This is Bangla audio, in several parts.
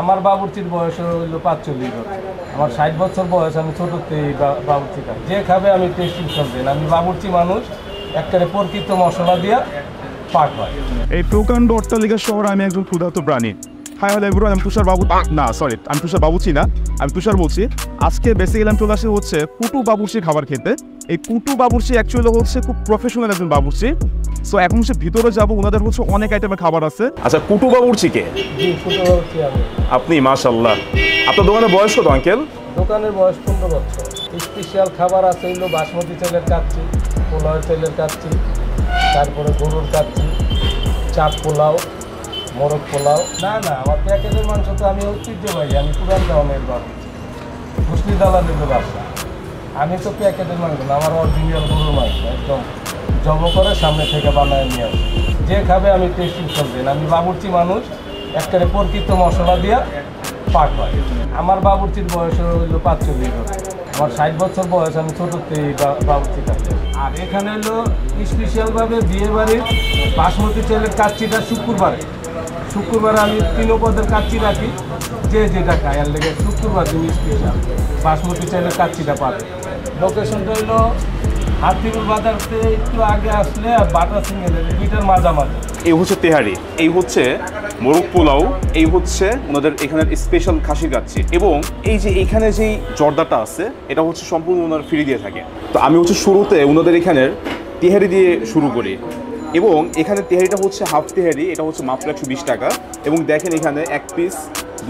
আমার বাবুর্চির বয়স হইল পাঁচচল্লিশ বছর। আমার ষাট বছর বয়স, আমি ছোটোতে বাবুর্চি খাই। যে খাবে আমি টেস্টিং করবেন আমি বাবুর্চি মানুষ একবারে প্রকৃত মশলা দিয়া পাক হয়। এই প্রকাণ্ড অট্টালিকা শহরে আমি একজন ক্ষুধার্ত প্রাণী। হাই হ্যালো এভরিওয়ান আমি তুষার বাবু না সরি আমি তুষার বাবুচি না, আমি তুষার বলছি। আজকে বেসিক্যালি আমি চলে আসি হচ্ছে পুটু বাবুর্চি খাবার খেতে। এই কুটু বাবুর্চি অ্যাকচুয়ালি হচ্ছে খুব প্রফেশনাল একজন বাবুর্চি। সো এখন হচ্ছে ভিতরে যাব ওনাদের হচ্ছে অনেক আইটেমের খাবার আছে। আচ্ছা কুটু বাবুর্চি আমি। আপনি মাশাল্লাহ আপনার দোকানে বয়স কত আঙ্কেল? দোকানের বয়স পনেরো বছর। স্পেশাল খাবার আছে হইল বাসমতি চালের কাচ্ছি পোলাও চালের কাচ্ছি তারপরে গরুর কাচ্ছি চাপ পোলাও মোরগ পোলাও। না না আমার প্যাকেটের মাংস তো আমি ঐতিহ্যবাহী আমি পুরান দামের বাবু মুসলি দালালের ব্যবসা আমি তো প্যাকেটের মাংস না, আমার অরিজিনাল গরুর মাংস একদম জব করে সামনে থেকে বানায় নিয়ে আসি। যে খাবে আমি টেস্টিং করবেন আমি বাবুর্চি মানুষ একবারে প্রকৃত মশলা দিয়া পাক হয় আমার বাবুর্চির বয়স হইল পাঁচচল্লিশ বছর। আমার ষাট বছর বয়স, আমি ছোটোতে বাবুর্চি খাচ্ছি আর এখানে হলো স্পেশালভাবে বিয়ে বাড়ির বাসমতি চালের কাচ্চিটা শুক্রবারে। শুক্রবারে আমি তিন পদের কাচ্চি রাখি, যে যেটা খায়। আর লেগে শুক্রবার দিন স্পেশাল বাসমতি চালের কাচ্চিটা পাবে। লোকেশনটা হলো হাতিপুর বাজারতে একটু আগে আসলে বাটা সিঙ্গেলের দুইটার মাঝামাঝি। এই হচ্ছে তেহারি, এই হচ্ছে মোরগ পোলাও, এই হচ্ছে ওনাদের এখানের স্পেশাল খাসি কাচ্ছি এবং এই যে এখানে যেই জর্দাটা আছে, এটা হচ্ছে সম্পূর্ণ ওনার ফ্রি দিয়ে থাকে। তো আমি হচ্ছে শুরুতে ওনাদের এখানের তেহারি দিয়ে শুরু করি এবং এখানে তেহারিটা হচ্ছে হাফ তেহারি, এটা হচ্ছে মাত্র একশো বিশ টাকা এবং দেখেন এখানে এক পিস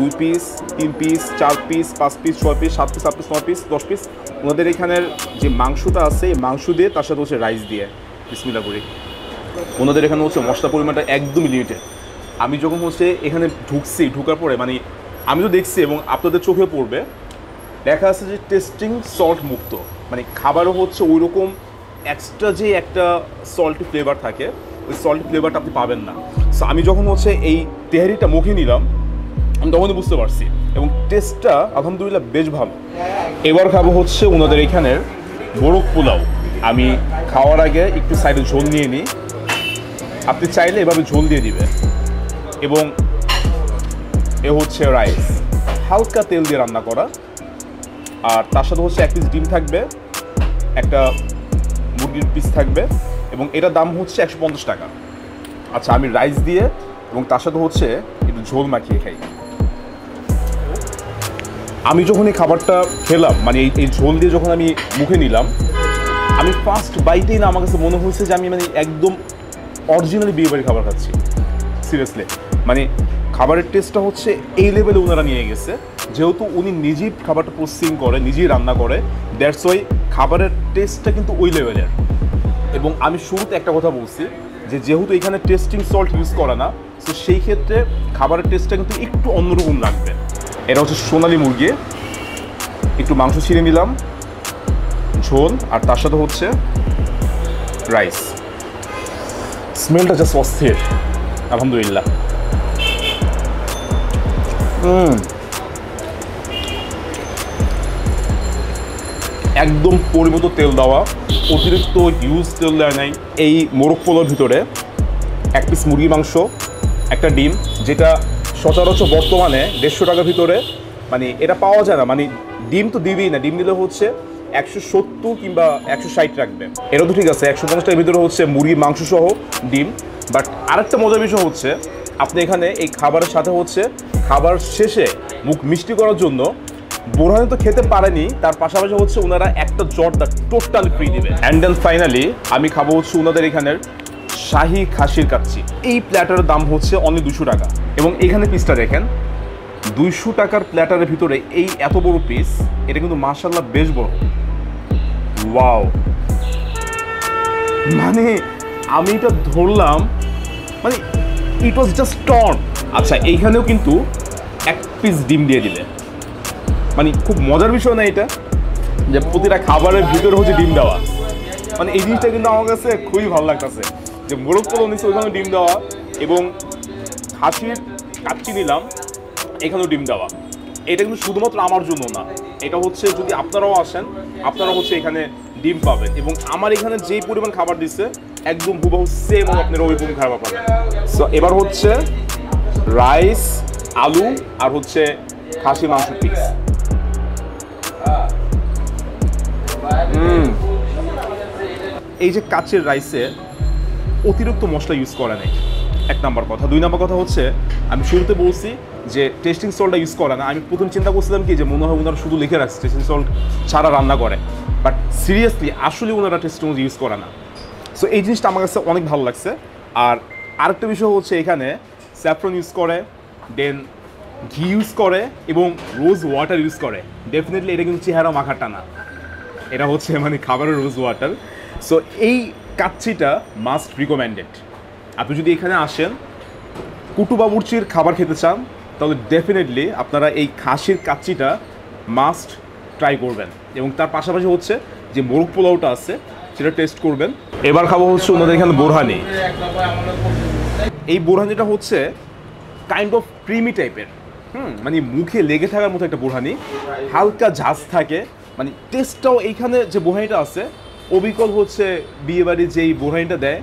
দুই পিস তিন পিস চার পিস পাঁচ পিস ছয় পিস সাত পিস সাত পিস নয় পিস দশ পিস ওনাদের এখানের যে মাংসটা আছে, এই মাংস দিয়ে তার সাথে হচ্ছে রাইস দিয়ে। বিসমিল্লা করি। ওনাদের এখানে হচ্ছে মশলা পরিমাণটা একদমই লিমিটেড আমি যখন হচ্ছে এখানে ঢুকছি, ঢুকার পরে মানে আমি তো দেখছি এবং আপনাদের চোখে পড়বে, দেখা আছে যে টেস্টিং সল্ট মুক্ত। মানে খাবারও হচ্ছে ওই রকম এক্সট্রা যে একটা সল্টি ফ্লেভার থাকে, ওই সল্টি ফ্লেভারটা আপনি পাবেন না। সো আমি যখন হচ্ছে এই তেহারিটা মুখে নিলাম আমি তখনই বুঝতে পারছি। এবং টেস্টটা আলহামদুলিল্লাহ বেশ ভালো। এবার খাব হচ্ছে ওনাদের এখানের মোরগ পোলাও। আমি খাওয়ার আগে একটু সাইডে ঝোল নিয়ে নিই। আপনি চাইলে এভাবে ঝোল দিয়ে দিবে এবং এ হচ্ছে রাইস হালকা তেল দিয়ে রান্না করা। আর তার সাথে হচ্ছে এক পিস ডিম থাকবে, একটা মুরগির পিস থাকবে, এবং এটার দাম হচ্ছে একশো পঞ্চাশ টাকা। আচ্ছা আমি রাইস দিয়ে এবং তার সাথে হচ্ছে একটু ঝোল মাখিয়ে খাই। আমি যখন এই খাবারটা খেলাম মানে এই এই ঝোল দিয়ে যখন আমি মুখে নিলাম, আমি ফার্স্ট বাইটেই না আমার কাছে মনে হয়েছে যে আমি মানে একদম অরিজিনালি বিয়ে বাড়ির খাবার খাচ্ছি। সিরিয়াসলি মানে খাবারের টেস্টটা হচ্ছে এই লেভেলে ওনারা নিয়ে গেছে। যেহেতু উনি নিজেই খাবারটা প্রসেসিং করে, নিজেই রান্না করে দ্যাটস ওয়াই খাবারের টেস্টটা কিন্তু ওই লেভেলের এবং আমি শুরুতে একটা কথা বলছি যে যেহেতু এখানে টেস্টিং সল্ট ইউজ করা না, তো সেই ক্ষেত্রে খাবারের টেস্টটা কিন্তু একটু অন্যরকম লাগবে। এটা হচ্ছে সোনালি মুরগি। একটু মাংস ছিঁড়ে নিলাম, ঝোল, আর তার সাথে হচ্ছে রাইস স্মেলটা জাস্ট অস্থির, আলহামদুলিল্লাহ। একদম পরিমিত তেল দেওয়া, অতিরিক্ত ইউজ তেল দেওয়া নাই এই মোরগ পোলোর ভিতরে। এক পিস মুরগি মাংস, একটা ডিম, যেটা সচরাচর বর্তমানে দেড়শো টাকার ভিতরে মানে এটা পাওয়া যায় না মানে ডিম তো দিবেই না, ডিম দিলে হচ্ছে একশো সত্তর কিংবা একশো ষাট রাখবে। এটা তো ঠিক আছে, একশো পঞ্চাশ টাকার ভিতরে হচ্ছে মুরগির মাংস সহ ডিম বাট আরেকটা মজার বিষয় হচ্ছে, আপনি এখানে এই খাবারের সাথে হচ্ছে খাবার শেষে মুখ মিষ্টি করার জন্য বোরহানি তো খেতে পারেনি, তার পাশাপাশি হচ্ছে ওনারা একটা জর্দা টোটাল ফ্রি দিবে। অ্যান্ড দেন ফাইনালি আমি খাব হচ্ছে ওনাদের এখানের শাহি খাসির কাচ্ছি এই প্ল্যাটারের দাম হচ্ছে অনলি দুশো টাকা। এবং এখানে পিসটা দেখেন। দুইশো টাকার প্ল্যাটারের ভিতরে এই এত বড় পিস এটা কিন্তু মার্শাল্লাহ বেশ বড়। ওয়াও মানে আমি এটা ধরলাম মানে ইট ওয়াজ জাস্ট টন আচ্ছা এইখানেও কিন্তু এক পিস ডিম দিয়ে দিলে। মানে খুব মজার বিষয় না এটা? যে প্রতিটা খাবারের ভিতরে হচ্ছে ডিম দেওয়া। মানে এই জিনিসটা কিন্তু আমার কাছে খুবই ভালো লাগতেছে। যে মোরগ নিচ্ছে ওইখানে ডিম দেওয়া এবং খাসির কাচ্চি নিলাম, এখানেও ডিম দেওয়া। এটা কিন্তু শুধুমাত্র আমার জন্য না, এটা হচ্ছে যদি আপনারাও আসেন আপনারা হচ্ছে এখানে ডিম পাবেন এবং আমার এখানে যেই পরিমাণ খাবার দিচ্ছে, একদম হুবহু সেম আপনারা ওই পরিমাণ খাবার পাবেন। সো এবার হচ্ছে রাইস আলু আর হচ্ছে খাসি মাংস পিস এই যে কাচের রাইসে অতিরিক্ত মশলা ইউজ করা নেই। এক নম্বর কথা। দুই নাম্বার কথা হচ্ছে, আমি শুরুতে বলছি যে টেস্টিং সল্টটা ইউজ করে না। আমি প্রথম চিন্তা করছিলাম কি যে মনে হয় ওনারা শুধু লিখে রাখছে টেস্টিং সল্ট ছাড়া রান্না করে। বাট সিরিয়াসলি আসলে ওনারা টেস্টিং ইউজ করে না। সো এই জিনিসটা আমার কাছে অনেক ভালো লাগছে। আর আরেকটা বিষয় হচ্ছে এখানে স্যাফ্রন ইউজ করে দেন ঘি ইউজ করে এবং রোজ ওয়াটার ইউজ করে। ডেফিনেটলি এটা কিন্তু চেহারা মাখাটা না এটা হচ্ছে মানে খাবারের রোজ ওয়াটার সো এই কাচ্ছিটা মাস্ট রিকমেন্ডেড আপনি যদি এখানে আসেন কুটু বাবুর্চির খাবার খেতে চান, তাহলে ডেফিনেটলি আপনারা এই খাসির কাচ্চিটা মাস্ট ট্রাই করবেন। এবং তার পাশাপাশি হচ্ছে যে মোরগ পোলাওটা আছে, সেটা টেস্ট করবেন। এবার খাব হচ্ছে ওনাদের এখানে বোরহানি। এই বোরহানিটা হচ্ছে কাইন্ড অফ ক্রিমি টাইপের হুম মানে মুখে লেগে থাকার মতো একটা বোরহানি। হালকা ঝাঁজ থাকে। মানে টেস্টটাও এইখানে যে বোরহানিটা আছে, অবিকল হচ্ছে বিয়েবাড়ি যেই বোরহানিটা দেয়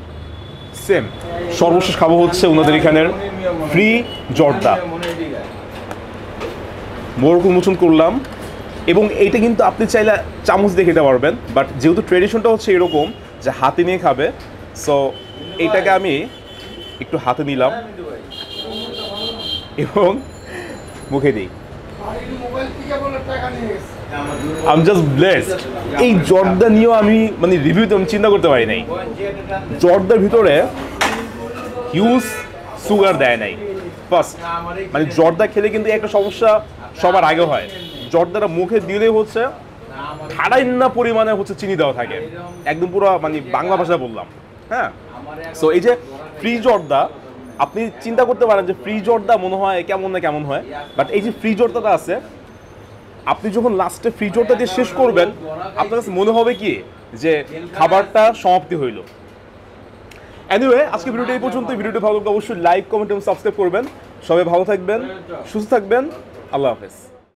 সেম। সর্বশেষ খাব হচ্ছে ওনাদের এখানের ফ্রি জর্দা। মোরগ উন্মোচন করলাম। এবং এইটা কিন্তু আপনি চাইলে চামচ দিয়ে খেতে পারবেন বাট যেহেতু ট্রেডিশনটা হচ্ছে এরকম যে হাতে নিয়ে খাবে সো এইটাকে আমি একটু হাতে নিলাম এবং মুখে দিই। আমি জাস্ট ব্লেসড এই জর্দা নিয়েও আমি মানে রিভিউতে আমি চিন্তা করতে পারি নাই। জর্দার ভিতরে হিউজ সুগার দেয় নাই। ফার্স্ট মানে জর্দা খেলে কিন্তু একটা সমস্যা সবার আগে হয়। জর্দাটা মুখে দিলেই হচ্ছে খাড়াইন্না পরিমাণে হচ্ছে চিনি দেওয়া থাকে। একদম পুরো মানে বাংলা ভাষায় বললাম। হ্যাঁ? সো এই যে ফ্রি জর্দা, আপনি চিন্তা করতে পারেন যে ফ্রি জর্দা মনে হয় কেমন না কেমন হয় বাট এই যে ফ্রি জর্দাটা আছে আপনি যখন লাস্টে ফ্রিজ ওটা দিয়ে শেষ করবেন, আপনার কাছে মনে হবে কি? যে খাবারটা সমাপ্তি হইল। এনিওয়ে আজকে ভিডিওটা এই পর্যন্ত ভিডিওটি ভালো লাগলে অবশ্যই লাইক কমেন্ট এবং সাবস্ক্রাইব করবেন। সবাই ভালো থাকবেন, সুস্থ থাকবেন। আল্লাহ হাফেজ।